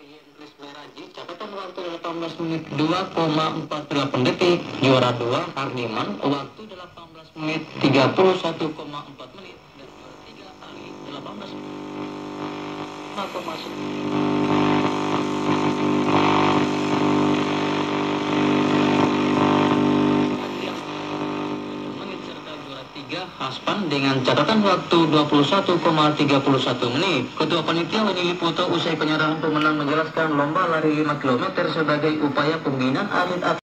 Inggris Merah Ji, catatan waktu 18 menit 2,48 detik. Juara 2 Harniman, waktu 18 menit 31,4 menit. Dan juara 3 Ali 18 menit. Maka masuk. Haspan dengan catatan waktu 21,31 menit. Ketua Panitia Wani Liputo usai penyerahan pemenang menjelaskan lomba lari 5 km sebagai upaya pembinaan atlet